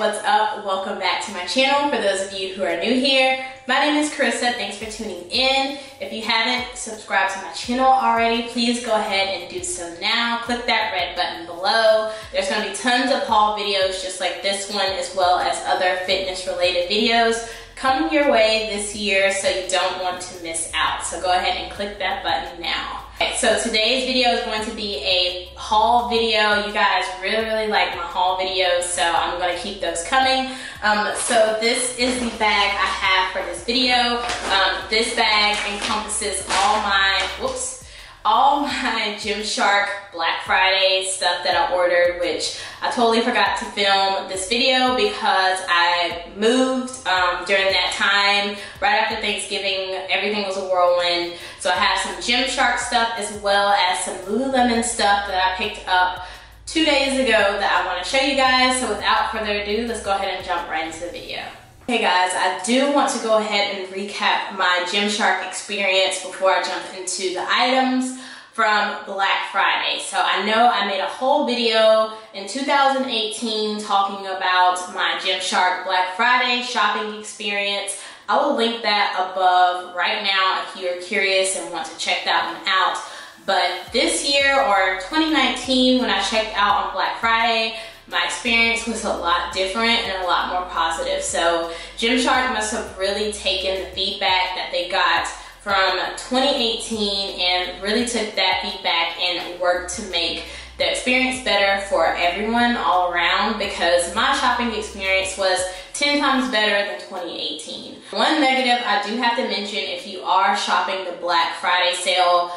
what's up? Welcome back to my channel. For those of you who are new here, my name is Caressa. Thanks for tuning in. If you haven't subscribed to my channel already, please go ahead and do so now. Click that red button below. There's gonna be tons of haul videos just like this one, as well as other fitness related videos coming your way this year so you don't want to miss out. So go ahead and click that button now. So today's video is going to be a haul video. You guys really, really like my haul videos, so I'm gonna keep those coming. Um, so this is the bag I have for this video. Um, this bag encompasses all my, whoops, all my Gymshark Black Friday stuff that I ordered, which I totally forgot to film this video because I moved um, during that time. Right after Thanksgiving, everything was a whirlwind. So I have some Gymshark stuff as well as some Lululemon stuff that I picked up two days ago that I want to show you guys. So without further ado, let's go ahead and jump right into the video. Hey guys, I do want to go ahead and recap my Gymshark experience before I jump into the items from Black Friday. So I know I made a whole video in 2018 talking about my Gymshark Black Friday shopping experience. I will link that above right now if you're curious and want to check that one out. But this year or 2019 when I checked out on Black Friday, my experience was a lot different and a lot more positive. So Gymshark must have really taken the feedback that they got from 2018 and really took that feedback and worked to make the experience better for everyone all around because my shopping experience was 10 times better than 2018. One negative I do have to mention if you are shopping the Black Friday sale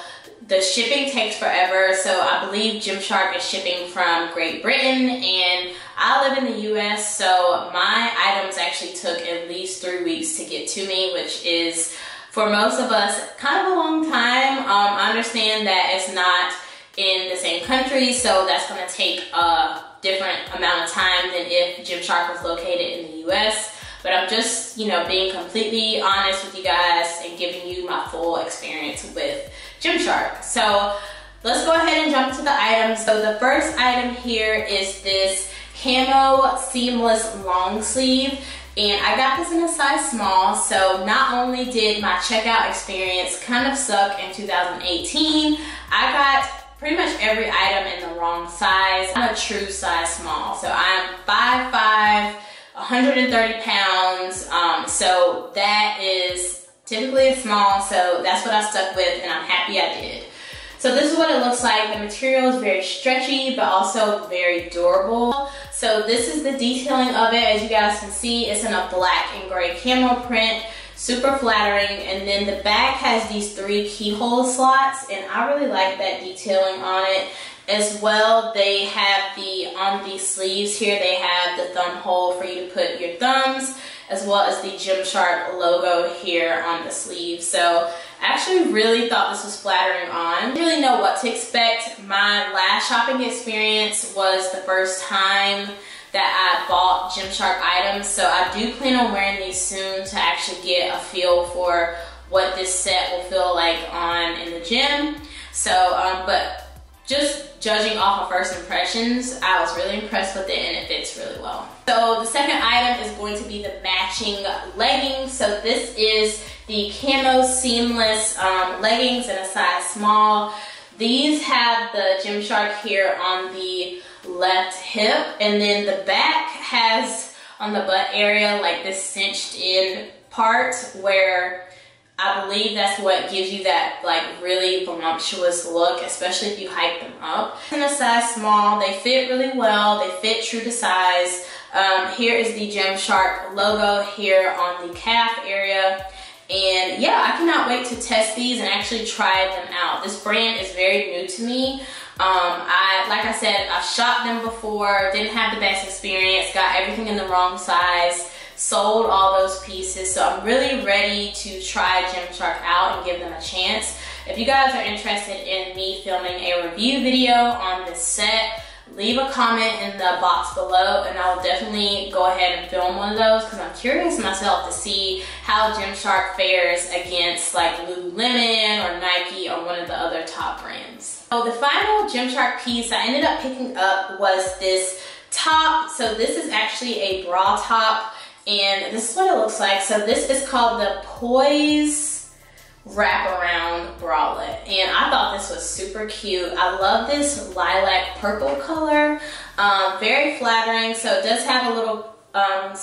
the shipping takes forever. So I believe Gymshark is shipping from Great Britain and I live in the US. So my items actually took at least three weeks to get to me, which is for most of us kind of a long time. Um, I understand that it's not in the same country. So that's going to take a different amount of time than if Gymshark was located in the US. But I'm just, you know, being completely honest with you guys and giving you my full experience with Gymshark. So let's go ahead and jump to the items. So the first item here is this camo seamless long sleeve. And I got this in a size small, so not only did my checkout experience kind of suck in 2018, I got pretty much every item in the wrong size. I'm a true size small, so I'm 5'5", 130 pounds, um, so that is typically it's small, so that's what I stuck with and I'm happy I did. So this is what it looks like. The material is very stretchy, but also very durable. So this is the detailing of it. As you guys can see, it's in a black and gray camo print super flattering and then the back has these three keyhole slots and I really like that detailing on it as well they have the on the sleeves here they have the thumb hole for you to put your thumbs as well as the Gymshark logo here on the sleeve so I actually really thought this was flattering on. Didn't really know what to expect. My last shopping experience was the first time that I bought Gymshark items. So I do plan on wearing these soon to actually get a feel for what this set will feel like on in the gym. So, um, but just judging off of first impressions, I was really impressed with it and it fits really well. So the second item is going to be the matching leggings. So this is the camo seamless um, leggings in a size small. These have the Gymshark here on the left hip and then the back has on the butt area like this cinched in part where I believe that's what gives you that like really voluptuous look, especially if you hike them up. In a size small, they fit really well. They fit true to size. Um, here is the Gymshark logo here on the calf area. And yeah, I cannot wait to test these and actually try them out. This brand is very new to me. Um, I, like I said, I've shopped them before, didn't have the best experience, got everything in the wrong size, sold all those pieces. So I'm really ready to try Gymshark out and give them a chance. If you guys are interested in me filming a review video on this set, leave a comment in the box below and I'll definitely go ahead and film one of those because I'm curious myself to see how Gymshark fares against like Lululemon or Nike or one of the other top brands. So the final Gymshark piece I ended up picking up was this top. So this is actually a bra top and this is what it looks like. So this is called the Poise wraparound bralette and I thought this was super cute. I love this lilac purple color. Um, very flattering. So it does have a little um,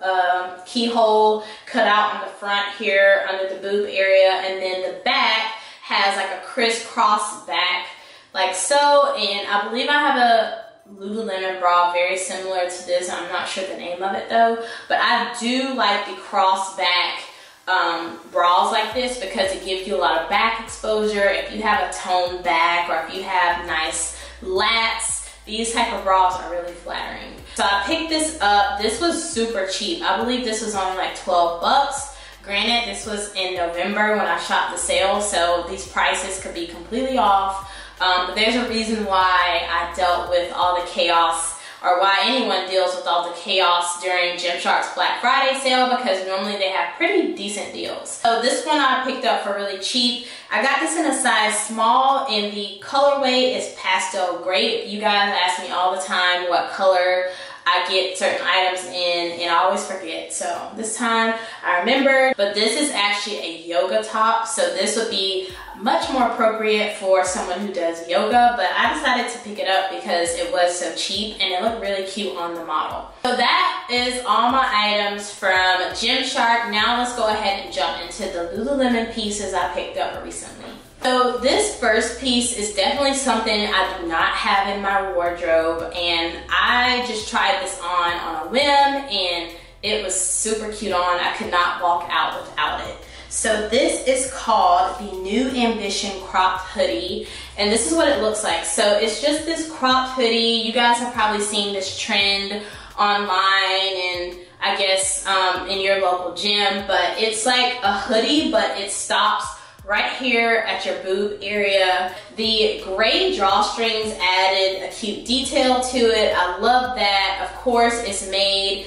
uh, keyhole cut out on the front here under the boob area and then the back has like a crisscross back like so and I believe I have a Lululemon bra very similar to this I'm not sure the name of it though but I do like the cross back um, bras like this because it gives you a lot of back exposure if you have a toned back or if you have nice lats these type of bras are really flattering so I picked this up. This was super cheap. I believe this was only like 12 bucks. Granted, this was in November when I shot the sale, so these prices could be completely off. Um, there's a reason why I dealt with all the chaos or why anyone deals with all the chaos during Gymshark's Black Friday sale because normally they have pretty decent deals. So this one I picked up for really cheap. I got this in a size small and the colorway is pastel grape. You guys ask me all the time what color I get certain items in and I always forget. So this time I remembered, but this is actually a yoga top. So this would be much more appropriate for someone who does yoga, but I decided to pick it up because it was so cheap and it looked really cute on the model. So that is all my items from Gymshark. Now let's go ahead and jump into the Lululemon pieces I picked up recently. So this first piece is definitely something I do not have in my wardrobe and I just tried this on on a whim and it was super cute on. I could not walk out without it. So this is called the New Ambition Cropped Hoodie. And this is what it looks like. So it's just this cropped hoodie. You guys have probably seen this trend online and I guess um, in your local gym. But it's like a hoodie, but it stops right here at your boob area. The gray drawstrings added a cute detail to it. I love that. Of course, it's made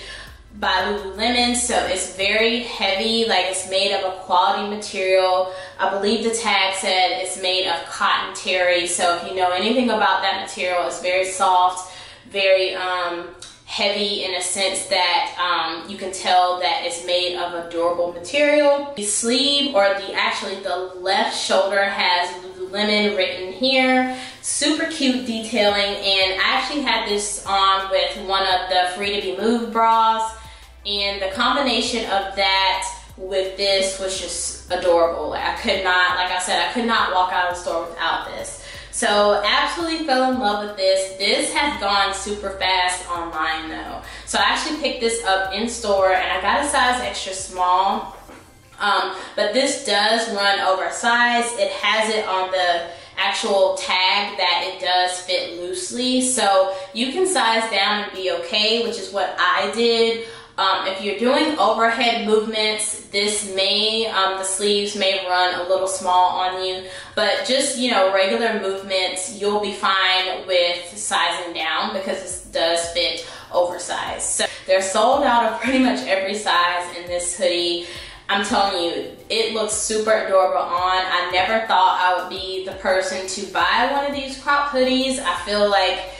by Lululemon, so it's very heavy, like it's made of a quality material. I believe the tag said it's made of cotton terry, so if you know anything about that material, it's very soft, very um, heavy in a sense that um, you can tell that it's made of a durable material. The sleeve or the actually the left shoulder has Lululemon written here. Super cute detailing and I actually had this on with one of the Free to Be Moved bras and the combination of that with this was just adorable. Like I could not, like I said, I could not walk out of the store without this. So absolutely fell in love with this. This has gone super fast online though. So I actually picked this up in store and I got a size extra small. Um, but this does run oversized. It has it on the actual tag that it does fit loosely. So you can size down and be okay, which is what I did. Um, if you're doing overhead movements, this may, um, the sleeves may run a little small on you, but just, you know, regular movements, you'll be fine with sizing down because this does fit oversized. So they're sold out of pretty much every size in this hoodie. I'm telling you, it looks super adorable on. I never thought I would be the person to buy one of these crop hoodies. I feel like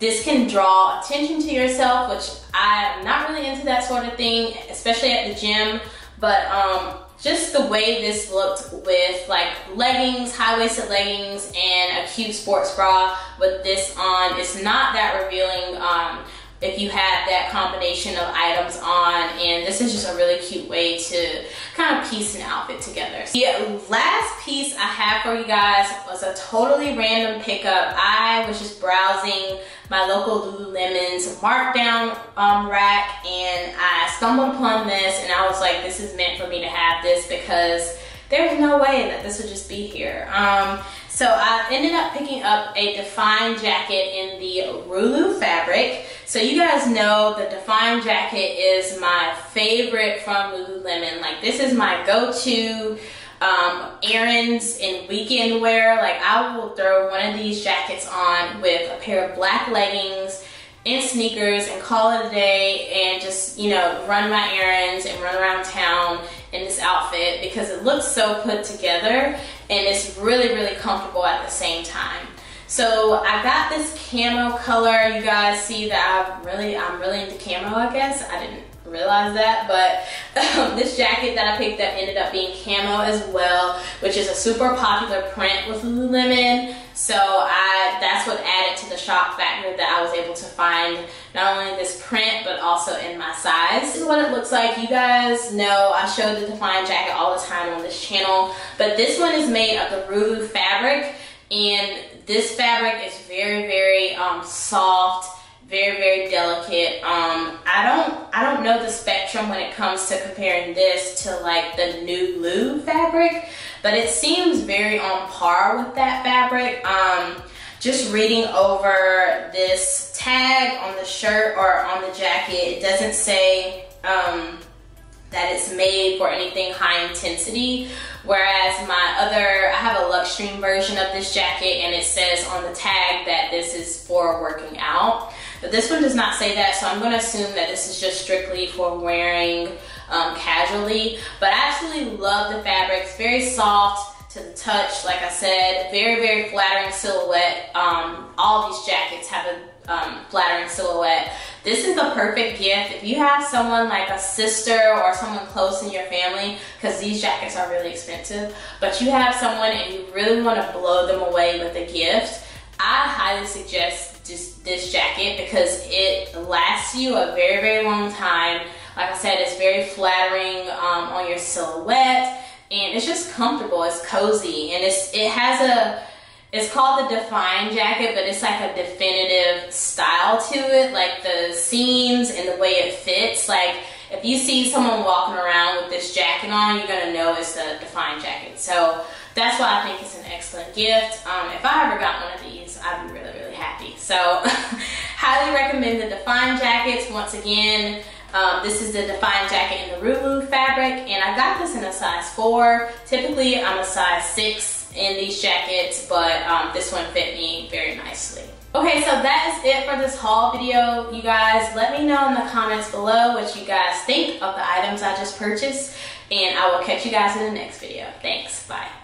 this can draw attention to yourself, which I'm not really into that sort of thing, especially at the gym. But um, just the way this looked with like leggings, high-waisted leggings, and a cute sports bra with this on, it's not that revealing. Um, if you have that combination of items on and this is just a really cute way to kind of piece an outfit together. The last piece I have for you guys was a totally random pickup. I was just browsing my local Lululemon's markdown um, rack and I stumbled upon this and I was like this is meant for me to have this because there's no way that this would just be here. Um, so I ended up picking up a Define jacket in the Rulu fabric. So you guys know the Define jacket is my favorite from Lululemon. Like this is my go-to um, errands and weekend wear. Like I will throw one of these jackets on with a pair of black leggings and sneakers and call it a day and just, you know, run my errands and run around town in this outfit because it looks so put together and it's really, really comfortable at the same time. So I got this camo color. You guys see that I'm really, I'm really into camo, I guess. I didn't realize that, but um, this jacket that I picked up ended up being camo as well, which is a super popular print with Lululemon. So I, that's what added to the shock factor that I was able to find not only this print, but also in my size. This is what it looks like. You guys know I show the Define jacket all the time on this channel, but this one is made of the Rulu fabric, and this fabric is very, very um, soft very very delicate. Um i don't i don't know the spectrum when it comes to comparing this to like the new Nulu fabric but it seems very on par with that fabric. Um just reading over this tag on the shirt or on the jacket it doesn't say um that it's made for anything high intensity. Whereas my other I have a Luxtreme version of this jacket and it says on the tag that this is for working out but this one does not say that, so I'm going to assume that this is just strictly for wearing um, casually. But I absolutely love the fabric. It's very soft to the touch, like I said. Very, very flattering silhouette. Um, all these jackets have a um, flattering silhouette. This is the perfect gift if you have someone like a sister or someone close in your family, because these jackets are really expensive, but you have someone and you really want to blow them away with a gift, I highly suggest just this jacket because it lasts you a very, very long time. Like I said, it's very flattering um, on your silhouette and it's just comfortable. It's cozy and it's it has a it's called the Define jacket, but it's like a definitive style to it. Like the seams and the way it fits. Like if you see someone walking around with this jacket on, you're gonna know it's the Define jacket. So that's why I think it's an excellent gift. Um, if I ever got one of these, I'd be really, really happy. So highly recommend the Define jackets. Once again, um, this is the Define jacket in the Rulu fabric, and I got this in a size 4. Typically, I'm a size 6 in these jackets, but um, this one fit me very nicely. Okay, so that is it for this haul video, you guys. Let me know in the comments below what you guys think of the items I just purchased, and I will catch you guys in the next video. Thanks, bye.